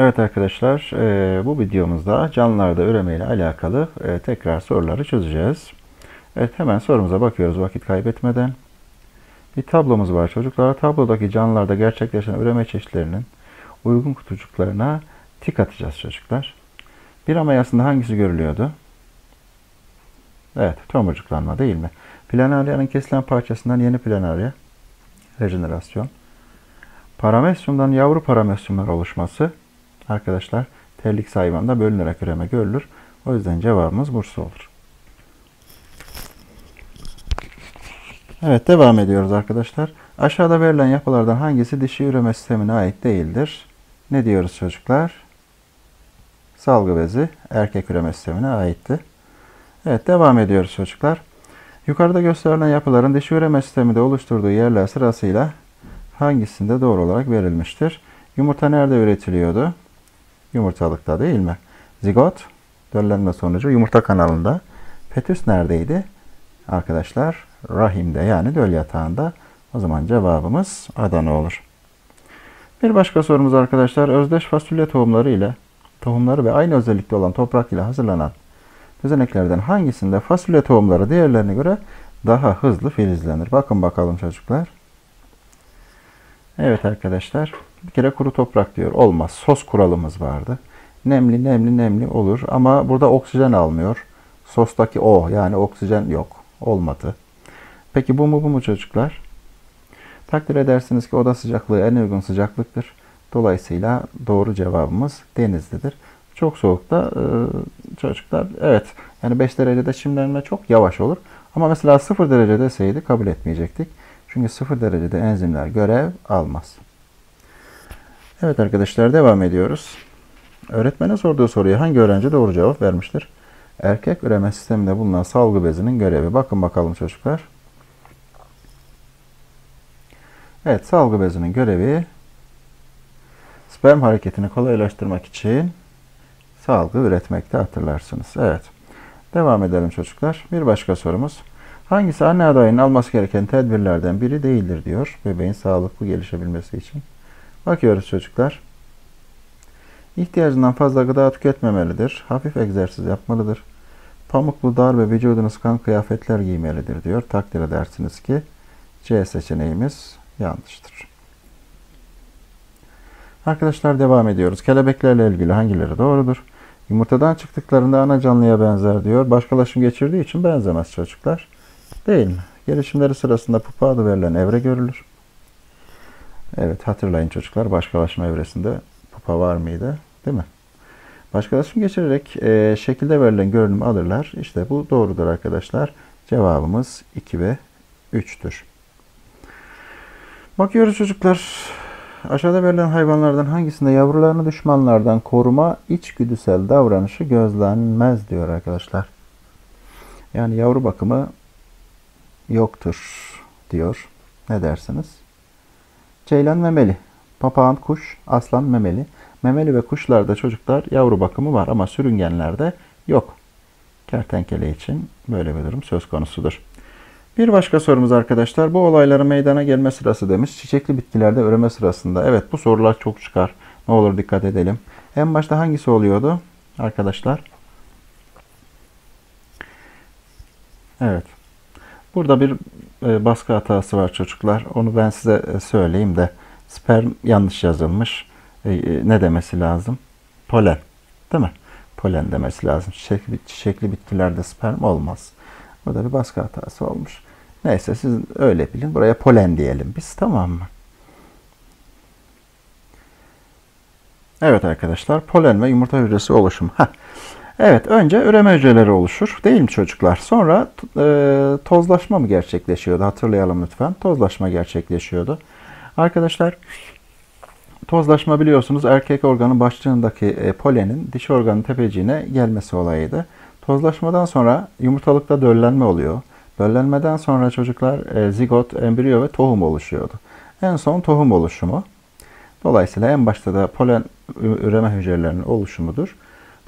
Evet arkadaşlar e, bu videomuzda canlılarda üreme ile alakalı e, tekrar soruları çözeceğiz. Evet hemen sorumuza bakıyoruz vakit kaybetmeden. Bir tablomuz var çocuklar. Tablodaki canlılarda gerçekleşen üreme çeşitlerinin uygun kutucuklarına tik atacağız çocuklar. Bir amayasında hangisi görülüyordu? Evet tomurcuklanma değil mi? Planaryanın kesilen parçasından yeni planarya rejenerasyon. Paramesyumdan yavru paramesyumlar oluşması arkadaşlar terlik hayvanda bölünerek üreme görülür. O yüzden cevabımız Bursa olur. Evet devam ediyoruz arkadaşlar. Aşağıda verilen yapılardan hangisi dişi üreme sistemine ait değildir? Ne diyoruz çocuklar? Salgı bezi erkek üreme sistemine aitti. Evet devam ediyoruz çocuklar. Yukarıda gösterilen yapıların dişi üreme sisteminde oluşturduğu yerler sırasıyla hangisinde doğru olarak verilmiştir? Yumurta nerede üretiliyordu? Yumurtalıkta değil mi? Zigot döllenme sonucu yumurta kanalında. Fetüs neredeydi? Arkadaşlar rahimde yani döl yatağında. O zaman cevabımız Adana olur. Bir başka sorumuz arkadaşlar özdeş fasulye tohumları ile tohumları ve aynı özellikte olan toprak ile hazırlanan düzeneklerden hangisinde fasulye tohumları diğerlerine göre daha hızlı filizlenir? Bakın bakalım çocuklar. Evet arkadaşlar. Bir kere kuru toprak diyor. Olmaz. Sos kuralımız vardı. Nemli nemli nemli olur ama burada oksijen almıyor. Sostaki o yani oksijen yok. Olmadı. Peki bu mu bu mu çocuklar? Takdir edersiniz ki oda sıcaklığı en uygun sıcaklıktır. Dolayısıyla doğru cevabımız denizlidir. Çok soğukta e, çocuklar evet yani 5 derecede çimlenme çok yavaş olur. Ama mesela 0 derece deseydi kabul etmeyecektik. Çünkü 0 derecede enzimler görev almaz. Evet arkadaşlar devam ediyoruz. Öğretmene sorduğu soruya hangi öğrenci doğru cevap vermiştir? Erkek üreme sisteminde bulunan salgı bezinin görevi. Bakın bakalım çocuklar. Evet salgı bezinin görevi sperm hareketini kolaylaştırmak için salgı üretmekte hatırlarsınız. Evet. Devam edelim çocuklar. Bir başka sorumuz. Hangisi anne adayının alması gereken tedbirlerden biri değildir diyor. Bebeğin sağlıklı gelişebilmesi için. Bakıyoruz çocuklar. İhtiyacından fazla gıda tüketmemelidir. Hafif egzersiz yapmalıdır. Pamuklu dar ve vücudunu sıkan kıyafetler giymelidir diyor. Takdir edersiniz ki C seçeneğimiz yanlıştır. Arkadaşlar devam ediyoruz. Kelebeklerle ilgili hangileri doğrudur? Yumurtadan çıktıklarında ana canlıya benzer diyor. Başkalaşım geçirdiği için benzemez çocuklar. Değil mi? Gelişimleri sırasında pupa adı verilen evre görülür. Evet hatırlayın çocuklar başkalaşma evresinde pupa var mıydı? Değil mi? Başkalaşım geçirerek e, şekilde verilen görünümü alırlar. İşte bu doğrudur arkadaşlar. Cevabımız 2 ve 3'tür. Bakıyoruz çocuklar. Aşağıda verilen hayvanlardan hangisinde yavrularını düşmanlardan koruma içgüdüsel davranışı gözlenmez diyor arkadaşlar. Yani yavru bakımı yoktur diyor. Ne dersiniz? Ceylan memeli, papağan kuş, aslan memeli. Memeli ve kuşlarda çocuklar yavru bakımı var ama sürüngenlerde yok. Kertenkele için böyle bir durum söz konusudur. Bir başka sorumuz arkadaşlar. Bu olayların meydana gelme sırası demiş. Çiçekli bitkilerde üreme sırasında. Evet bu sorular çok çıkar. Ne olur dikkat edelim. En başta hangisi oluyordu arkadaşlar? Evet. Burada bir e, baskı hatası var çocuklar. Onu ben size e, söyleyeyim de. Sperm yanlış yazılmış. E, ne demesi lazım? Polen. Değil mi? Polen demesi lazım. Çiçekli, çiçekli bitkilerde sperm olmaz. Burada bir baskı hatası olmuş. Neyse siz öyle bilin. Buraya polen diyelim biz tamam mı? Evet arkadaşlar polen ve yumurta hücresi oluşumu. Evet önce üreme hücreleri oluşur değil mi çocuklar? Sonra e, tozlaşma mı gerçekleşiyordu? Hatırlayalım lütfen. Tozlaşma gerçekleşiyordu. Arkadaşlar tozlaşma biliyorsunuz erkek organın başlığındaki e, polenin dişi organın tepeciğine gelmesi olayıydı. Tozlaşmadan sonra yumurtalıkta döllenme oluyor. Döllenmeden sonra çocuklar e, zigot, embriyo ve tohum oluşuyordu. En son tohum oluşumu. Dolayısıyla en başta da polen üreme hücrelerinin oluşumudur.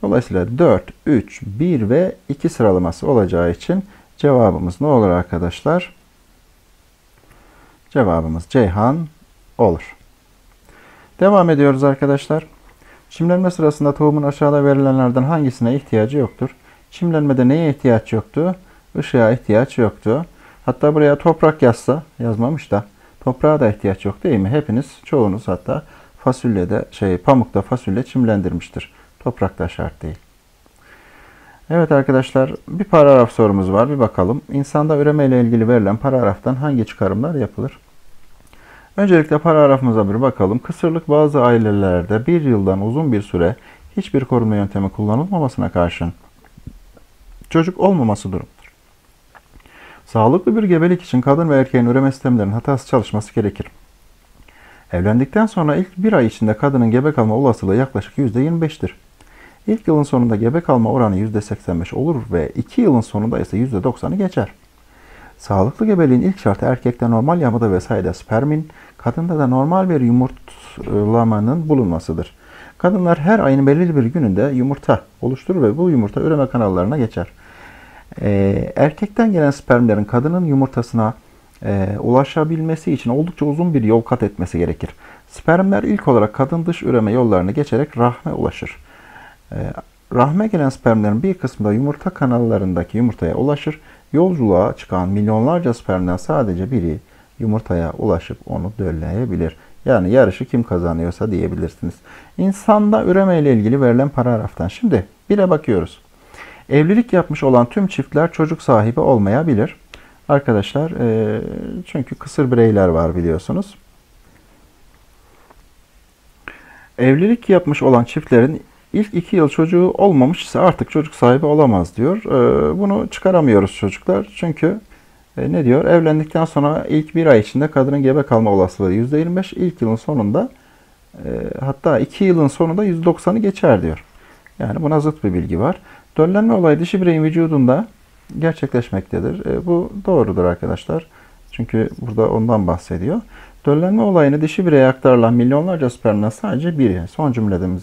Dolayısıyla 4, 3, 1 ve 2 sıralaması olacağı için cevabımız ne olur arkadaşlar? Cevabımız Ceyhan olur. Devam ediyoruz arkadaşlar. Çimlenme sırasında tohumun aşağıda verilenlerden hangisine ihtiyacı yoktur? Çimlenmede neye ihtiyaç yoktu? Işığa ihtiyaç yoktu. Hatta buraya toprak yazsa, yazmamış da toprağa da ihtiyaç yok değil mi? Hepiniz, çoğunuz hatta fasulyede, şey pamukta fasulye çimlendirmiştir. Toprakta şart değil. Evet arkadaşlar bir paragraf sorumuz var bir bakalım. İnsanda üreme ile ilgili verilen paragraftan hangi çıkarımlar yapılır? Öncelikle paragrafımıza bir bakalım. Kısırlık bazı ailelerde bir yıldan uzun bir süre hiçbir korunma yöntemi kullanılmamasına karşın çocuk olmaması durumdur. Sağlıklı bir gebelik için kadın ve erkeğin üreme sistemlerinin hatası çalışması gerekir. Evlendikten sonra ilk bir ay içinde kadının gebe kalma olasılığı yaklaşık %25'tir. İlk yılın sonunda gebe kalma oranı %85 olur ve 2 yılın sonunda ise %90'ı geçer. Sağlıklı gebeliğin ilk şartı erkekte normal yamada ve sayıda spermin, kadında da normal bir yumurtlamanın bulunmasıdır. Kadınlar her ayın belirli bir gününde yumurta oluşturur ve bu yumurta üreme kanallarına geçer. Ee, erkekten gelen spermlerin kadının yumurtasına e, ulaşabilmesi için oldukça uzun bir yol kat etmesi gerekir. Spermler ilk olarak kadın dış üreme yollarını geçerek rahme ulaşır. Ee, rahme gelen spermlerin bir kısmı da yumurta kanallarındaki yumurtaya ulaşır. Yolculuğa çıkan milyonlarca spermden sadece biri yumurtaya ulaşıp onu dölleyebilir. Yani yarışı kim kazanıyorsa diyebilirsiniz. İnsanda üreme ile ilgili verilen paragraftan. Şimdi bire bakıyoruz. Evlilik yapmış olan tüm çiftler çocuk sahibi olmayabilir. Arkadaşlar e, çünkü kısır bireyler var biliyorsunuz. Evlilik yapmış olan çiftlerin ilk iki yıl çocuğu olmamış ise artık çocuk sahibi olamaz diyor. E, bunu çıkaramıyoruz çocuklar. Çünkü e, ne diyor? Evlendikten sonra ilk bir ay içinde kadının gebe kalma olasılığı %25. ilk yılın sonunda hatta iki yılın sonunda %90'ı geçer diyor. Yani buna zıt bir bilgi var. Döllenme olayı dişi bireyin vücudunda gerçekleşmektedir. E, bu doğrudur arkadaşlar. Çünkü burada ondan bahsediyor. Döllenme olayını dişi bireye aktarılan milyonlarca spermden sadece biri. Son cümlemiz,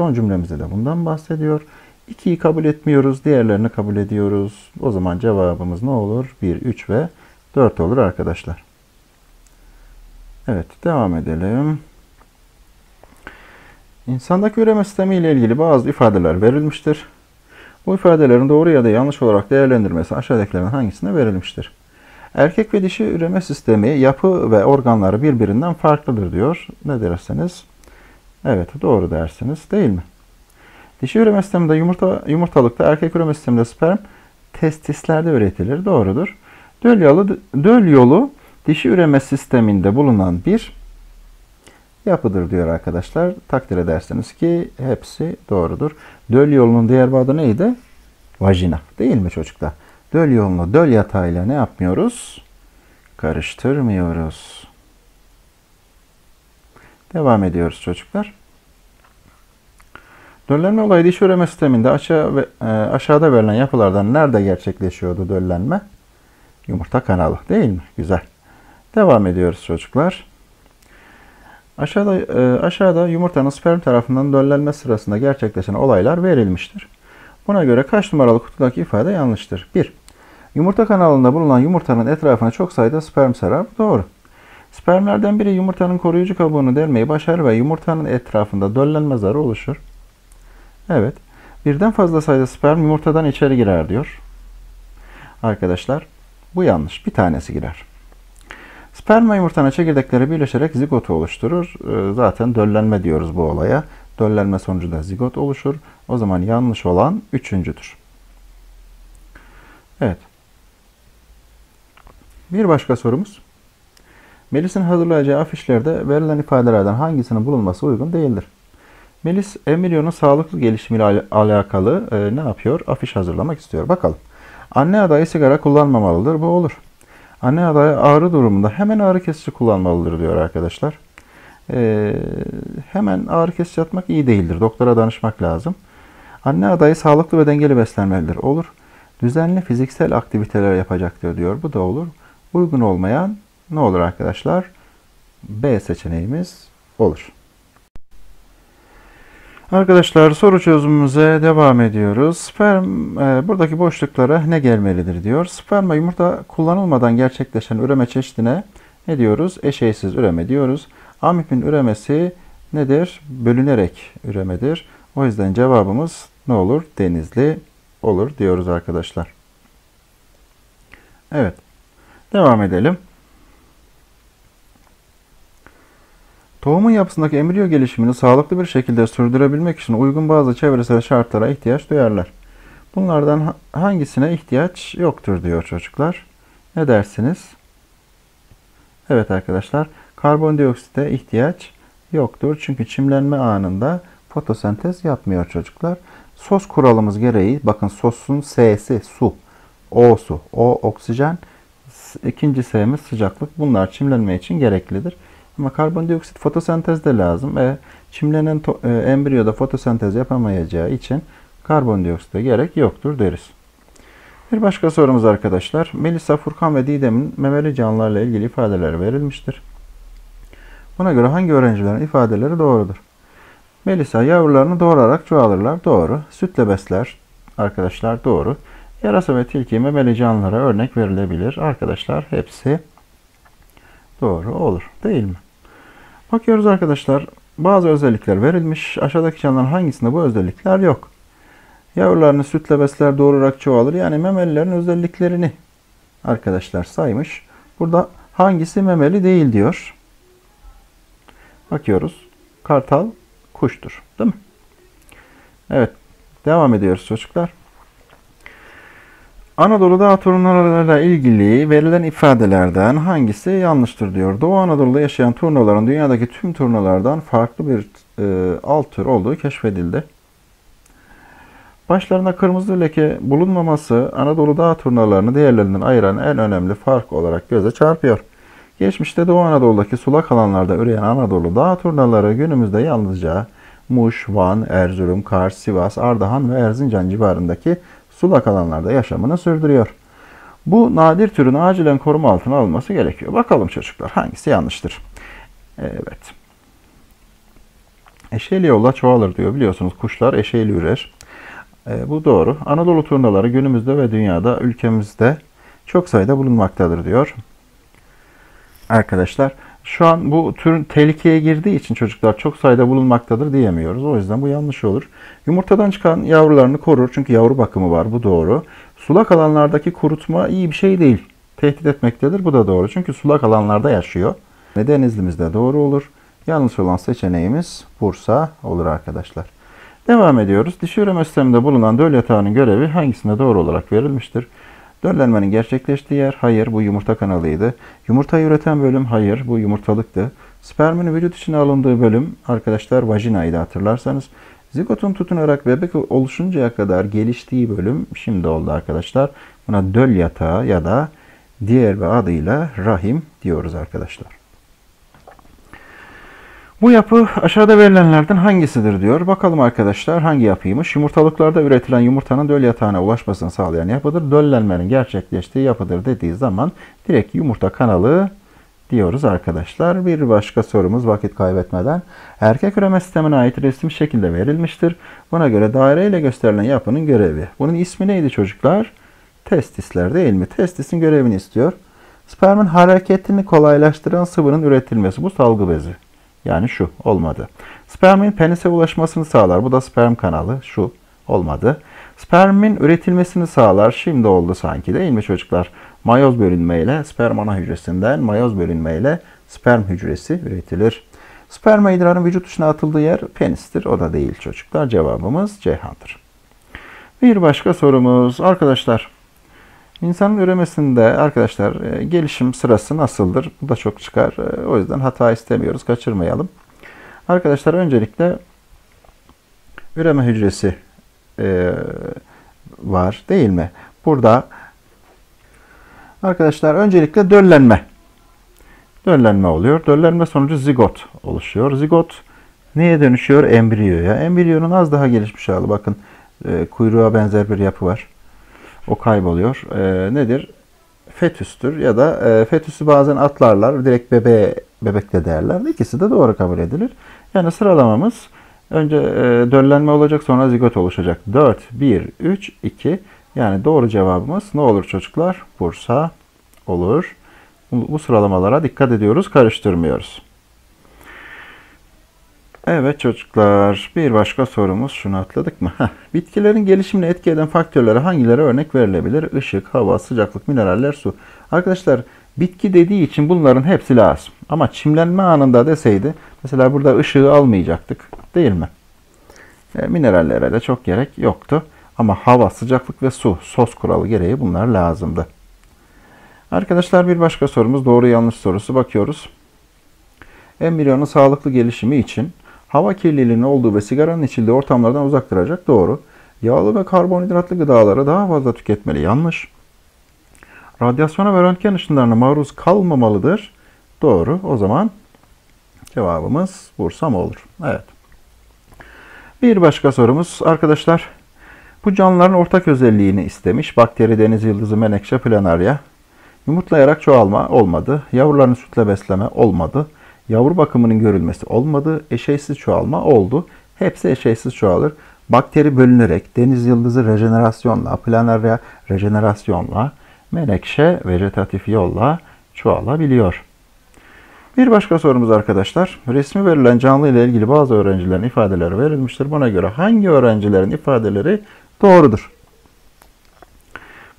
son cümlemizde de bundan bahsediyor. İkiyi kabul etmiyoruz, diğerlerini kabul ediyoruz. O zaman cevabımız ne olur? 1, 3 ve 4 olur arkadaşlar. Evet, devam edelim. İnsandaki üreme sistemi ile ilgili bazı ifadeler verilmiştir. Bu ifadelerin doğru ya da yanlış olarak değerlendirmesi aşağıdakilerden hangisine verilmiştir? Erkek ve dişi üreme sistemi yapı ve organları birbirinden farklıdır diyor. Ne derseniz? Evet doğru dersiniz değil mi? Dişi üreme sisteminde yumurta, yumurtalıkta erkek üreme sisteminde sperm testislerde üretilir. Doğrudur. Döl yolu, döl yolu dişi üreme sisteminde bulunan bir yapıdır diyor arkadaşlar. Takdir edersiniz ki hepsi doğrudur. Döl yolunun diğer adı neydi? Vajina. Değil mi çocuklar? Döl yolunu döl yatağıyla ne yapmıyoruz? Karıştırmıyoruz. Devam ediyoruz çocuklar. Döllenme olayı diş üreme sisteminde aşağı ve, e, aşağıda verilen yapılardan nerede gerçekleşiyordu döllenme? Yumurta kanalı değil mi? Güzel. Devam ediyoruz çocuklar. Aşağıda, e, aşağıda yumurtanın sperm tarafından döllenme sırasında gerçekleşen olaylar verilmiştir. Buna göre kaç numaralı kutudaki ifade yanlıştır? 1. Yumurta kanalında bulunan yumurtanın etrafına çok sayıda sperm sarar. Doğru. Spermlerden biri yumurtanın koruyucu kabuğunu delmeyi başarır ve yumurtanın etrafında döllenme zarı oluşur. Evet. Birden fazla sayıda sperm yumurtadan içeri girer diyor. Arkadaşlar bu yanlış. Bir tanesi girer. Sperma yumurtanın çekirdekleri birleşerek zigotu oluşturur. Ee, zaten döllenme diyoruz bu olaya. Döllenme sonucunda zigot oluşur. O zaman yanlış olan üçüncüdür. Evet. Bir başka sorumuz. Melis'in hazırlayacağı afişlerde verilen ifadelerden hangisinin bulunması uygun değildir? Melis, embriyonun sağlıklı gelişimiyle alakalı e, ne yapıyor? Afiş hazırlamak istiyor. Bakalım. Anne adayı sigara kullanmamalıdır. Bu olur. Anne adayı ağrı durumunda hemen ağrı kesici kullanmalıdır diyor arkadaşlar. Ee, hemen ağrı kesici atmak iyi değildir. Doktora danışmak lazım. Anne adayı sağlıklı ve dengeli beslenmelidir. Olur. Düzenli fiziksel aktiviteler yapacaktır diyor. Bu da olur. Uygun olmayan ne olur arkadaşlar? B seçeneğimiz olur. Arkadaşlar soru çözümümüze devam ediyoruz. Sperm e, buradaki boşluklara ne gelmelidir diyor. Sperma yumurta kullanılmadan gerçekleşen üreme çeşidine ne diyoruz? Eşeysiz üreme diyoruz. Amipin üremesi nedir? Bölünerek üremedir. O yüzden cevabımız ne olur? Denizli olur diyoruz arkadaşlar. Evet. Devam edelim. Tohumun yapısındaki embriyo gelişimini sağlıklı bir şekilde sürdürebilmek için uygun bazı çevresel şartlara ihtiyaç duyarlar. Bunlardan hangisine ihtiyaç yoktur diyor çocuklar. Ne dersiniz? Evet arkadaşlar, karbondioksite ihtiyaç yoktur. Çünkü çimlenme anında fotosentez yapmıyor çocuklar. Sos kuralımız gereği bakın sosun S'si su, O'su, O oksijen, ikinci S'miz sıcaklık. Bunlar çimlenme için gereklidir. Ama karbondioksit fotosentezde lazım. E, çimlenen e, embriyoda fotosentez yapamayacağı için karbondioksite gerek yoktur deriz. Bir başka sorumuz arkadaşlar. Melisa, Furkan ve Didem'in memeli canlılarla ilgili ifadeleri verilmiştir. Buna göre hangi öğrencilerin ifadeleri doğrudur? Melisa yavrularını doğurarak çoğalırlar. Doğru. Sütle besler. Arkadaşlar doğru. Yarasa ve tilki memeli canlılara örnek verilebilir. Arkadaşlar hepsi doğru olur. Değil mi? Bakıyoruz arkadaşlar. Bazı özellikler verilmiş. Aşağıdaki canlıların hangisinde bu özellikler yok? Yavrularını sütle besler doğurarak çoğalır. Yani memelilerin özelliklerini arkadaşlar saymış. Burada hangisi memeli değil diyor. Bakıyoruz. Kartal kuştur. Değil mi? Evet. Devam ediyoruz çocuklar. Anadolu Dağ turnalarıyla ilgili verilen ifadelerden hangisi yanlıştır diyor. Doğu Anadolu'da yaşayan turnaların dünyadaki tüm turnalardan farklı bir e, alt tür olduğu keşfedildi. Başlarında kırmızı leke bulunmaması Anadolu Dağ turnalarını diğerlerinden ayıran en önemli fark olarak göze çarpıyor. Geçmişte Doğu Anadolu'daki sulak alanlarda üreyen Anadolu Dağ turnaları günümüzde yalnızca Muş, Van, Erzurum, Kars, Sivas, Ardahan ve Erzincan civarındaki sulak alanlarda yaşamını sürdürüyor. Bu nadir türün acilen koruma altına alınması gerekiyor. Bakalım çocuklar hangisi yanlıştır? Evet. Eşeğli yolla çoğalır diyor. Biliyorsunuz kuşlar eşeğli ürer. E, bu doğru. Anadolu turnaları günümüzde ve dünyada ülkemizde çok sayıda bulunmaktadır diyor. Arkadaşlar şu an bu türün tehlikeye girdiği için çocuklar çok sayıda bulunmaktadır diyemiyoruz. O yüzden bu yanlış olur. Yumurtadan çıkan yavrularını korur çünkü yavru bakımı var. Bu doğru. Sulak alanlardaki kurutma iyi bir şey değil. Tehdit etmektedir. Bu da doğru. Çünkü sulak alanlarda yaşıyor. Ve denizlimizde doğru olur. Yanlış olan seçeneğimiz Bursa olur arkadaşlar. Devam ediyoruz. Dişi üreme sisteminde bulunan döl yatağının görevi hangisinde doğru olarak verilmiştir? Döllenmenin gerçekleştiği yer hayır bu yumurta kanalıydı. Yumurtayı üreten bölüm hayır bu yumurtalıktı. Spermin vücut içine alındığı bölüm arkadaşlar vajinaydı hatırlarsanız. Zigotun tutunarak bebek oluşuncaya kadar geliştiği bölüm şimdi oldu arkadaşlar. Buna döl yatağı ya da diğer bir adıyla rahim diyoruz arkadaşlar. Bu yapı aşağıda verilenlerden hangisidir diyor. Bakalım arkadaşlar hangi yapıymış? Yumurtalıklarda üretilen yumurtanın döl yatağına ulaşmasını sağlayan yapıdır. Döllenmenin gerçekleştiği yapıdır dediği zaman direkt yumurta kanalı diyoruz arkadaşlar. Bir başka sorumuz vakit kaybetmeden. Erkek üreme sistemine ait resim şekilde verilmiştir. Buna göre daire ile gösterilen yapının görevi. Bunun ismi neydi çocuklar? Testisler değil mi? Testisin görevini istiyor. Spermin hareketini kolaylaştıran sıvının üretilmesi. Bu salgı bezi. Yani şu olmadı. Spermin penise ulaşmasını sağlar. Bu da sperm kanalı. Şu olmadı. Spermin üretilmesini sağlar. Şimdi oldu sanki değil mi çocuklar? Mayoz bölünmeyle sperm ana hücresinden mayoz bölünmeyle sperm hücresi üretilir. Sperm idrarın vücut dışına atıldığı yer penistir. O da değil çocuklar. Cevabımız Ceyhan'dır. Bir başka sorumuz. Arkadaşlar İnsanın üremesinde arkadaşlar e, gelişim sırası nasıldır? Bu da çok çıkar. E, o yüzden hata istemiyoruz. Kaçırmayalım. Arkadaşlar öncelikle üreme hücresi e, var değil mi? Burada arkadaşlar öncelikle döllenme. Döllenme oluyor. Döllenme sonucu zigot oluşuyor. Zigot neye dönüşüyor? Embriyoya. Embriyonun az daha gelişmiş hali. Bakın kuyruğa benzer bir yapı var o kayboluyor. E, nedir? Fetüstür ya da e, fetüsü bazen atlarlar. Direkt bebe bebekle derler. İkisi de doğru kabul edilir. Yani sıralamamız önce e, döllenme olacak sonra zigot oluşacak. 4, 1, 3, 2. Yani doğru cevabımız ne olur çocuklar? Bursa olur. Bu sıralamalara dikkat ediyoruz, karıştırmıyoruz. Evet çocuklar, bir başka sorumuz şunu atladık mı? Bitkilerin gelişimine etki eden faktörlere hangileri örnek verilebilir? Işık, hava, sıcaklık, mineraller, su. Arkadaşlar bitki dediği için bunların hepsi lazım. Ama çimlenme anında deseydi, mesela burada ışığı almayacaktık değil mi? E, minerallere de çok gerek yoktu. Ama hava, sıcaklık ve su, sos kuralı gereği bunlar lazımdı. Arkadaşlar bir başka sorumuz doğru yanlış sorusu bakıyoruz. Embriyonun sağlıklı gelişimi için hava kirliliğinin olduğu ve sigaranın içildiği ortamlardan uzak duracak doğru. Yağlı ve karbonhidratlı gıdaları daha fazla tüketmeli yanlış. Radyasyona ve röntgen ışınlarına maruz kalmamalıdır. Doğru. O zaman cevabımız Bursa mı olur? Evet. Bir başka sorumuz arkadaşlar. Bu canlıların ortak özelliğini istemiş. Bakteri, deniz yıldızı, menekşe, planarya. Yumurtlayarak çoğalma olmadı. Yavrularını sütle besleme olmadı. Yavru bakımının görülmesi olmadı. Eşeysiz çoğalma oldu. Hepsi eşeysiz çoğalır. Bakteri bölünerek deniz yıldızı rejenerasyonla, planarya rejenerasyonla, menekşe vejetatif yolla çoğalabiliyor. Bir başka sorumuz arkadaşlar. Resmi verilen canlı ile ilgili bazı öğrencilerin ifadeleri verilmiştir. Buna göre hangi öğrencilerin ifadeleri doğrudur?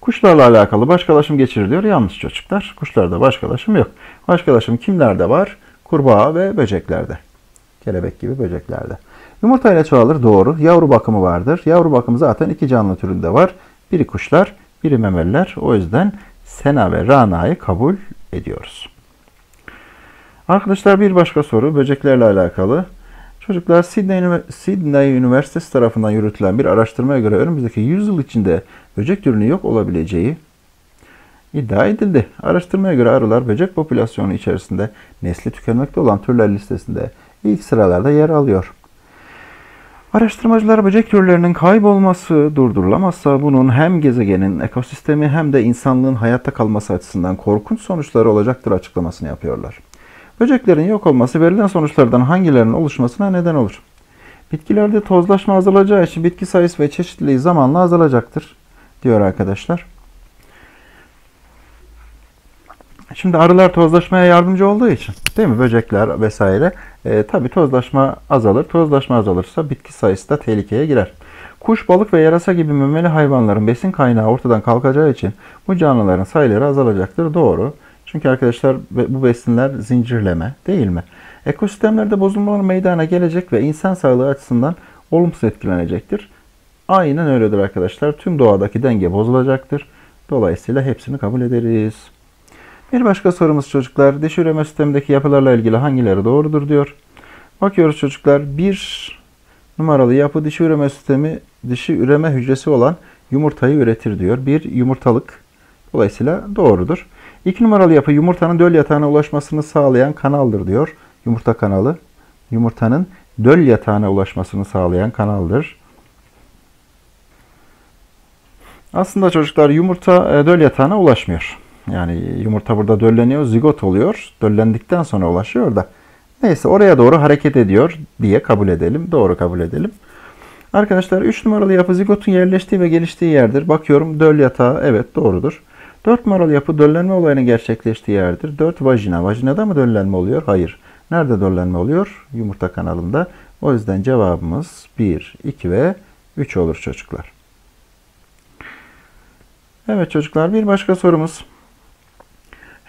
Kuşlarla alakalı başkalaşım geçiriliyor. Yanlış çocuklar. Kuşlarda başkalaşım yok. Başkalaşım kimlerde var? Kurbağa ve böceklerde. Kelebek gibi böceklerde. Yumurta ile çoğalır doğru. Yavru bakımı vardır. Yavru bakımı zaten iki canlı türünde var. Biri kuşlar, biri memeliler. O yüzden Sena ve Rana'yı kabul ediyoruz. Arkadaşlar bir başka soru böceklerle alakalı. Çocuklar Sydney, Sydney Üniversitesi tarafından yürütülen bir araştırmaya göre önümüzdeki 100 yıl içinde böcek türünün yok olabileceği iddia edildi. Araştırmaya göre arılar böcek popülasyonu içerisinde nesli tükenmekte olan türler listesinde ilk sıralarda yer alıyor. Araştırmacılar böcek türlerinin kaybolması durdurulamazsa bunun hem gezegenin ekosistemi hem de insanlığın hayatta kalması açısından korkunç sonuçları olacaktır açıklamasını yapıyorlar. Böceklerin yok olması verilen sonuçlardan hangilerinin oluşmasına neden olur? Bitkilerde tozlaşma azalacağı için bitki sayısı ve çeşitliliği zamanla azalacaktır diyor arkadaşlar. Şimdi arılar tozlaşmaya yardımcı olduğu için değil mi böcekler vesaire e, tabi tozlaşma azalır. Tozlaşma azalırsa bitki sayısı da tehlikeye girer. Kuş, balık ve yarasa gibi memeli hayvanların besin kaynağı ortadan kalkacağı için bu canlıların sayıları azalacaktır. Doğru. Çünkü arkadaşlar bu besinler zincirleme değil mi? Ekosistemlerde bozulmalar meydana gelecek ve insan sağlığı açısından olumsuz etkilenecektir. Aynen öyledir arkadaşlar. Tüm doğadaki denge bozulacaktır. Dolayısıyla hepsini kabul ederiz. Bir başka sorumuz çocuklar. Dişi üreme sistemindeki yapılarla ilgili hangileri doğrudur diyor. Bakıyoruz çocuklar. Bir numaralı yapı dişi üreme sistemi dişi üreme hücresi olan yumurtayı üretir diyor. Bir yumurtalık. Dolayısıyla doğrudur. İki numaralı yapı yumurtanın döl yatağına ulaşmasını sağlayan kanaldır diyor. Yumurta kanalı yumurtanın döl yatağına ulaşmasını sağlayan kanaldır. Aslında çocuklar yumurta e, döl yatağına ulaşmıyor. Yani yumurta burada dölleniyor, zigot oluyor. Döllendikten sonra ulaşıyor da. Neyse oraya doğru hareket ediyor diye kabul edelim. Doğru kabul edelim. Arkadaşlar 3 numaralı yapı zigotun yerleştiği ve geliştiği yerdir. Bakıyorum döl yatağı evet doğrudur. 4 numaralı yapı döllenme olayının gerçekleştiği yerdir. 4 vajina. Vajinada mı döllenme oluyor? Hayır. Nerede döllenme oluyor? Yumurta kanalında. O yüzden cevabımız 1, 2 ve 3 olur çocuklar. Evet çocuklar bir başka sorumuz.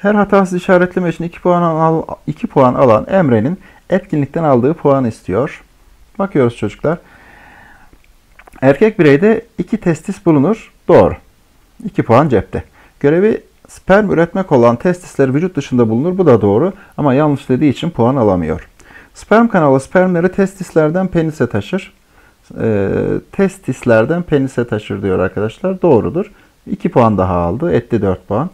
Her hatasız işaretleme için 2 puan, al, 2 puan alan Emre'nin etkinlikten aldığı puanı istiyor. Bakıyoruz çocuklar. Erkek bireyde 2 testis bulunur. Doğru. 2 puan cepte. Görevi sperm üretmek olan testisler vücut dışında bulunur. Bu da doğru ama yanlış dediği için puan alamıyor. Sperm kanalı spermleri testislerden penise taşır. E, testislerden penise taşır diyor arkadaşlar. Doğrudur. 2 puan daha aldı. Etti 4 puan.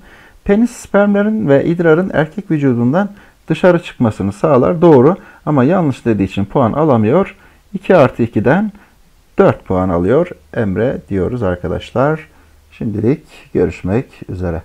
Penis spermlerin ve idrarın erkek vücudundan dışarı çıkmasını sağlar. Doğru ama yanlış dediği için puan alamıyor. 2 artı 2'den 4 puan alıyor Emre diyoruz arkadaşlar. Şimdilik görüşmek üzere.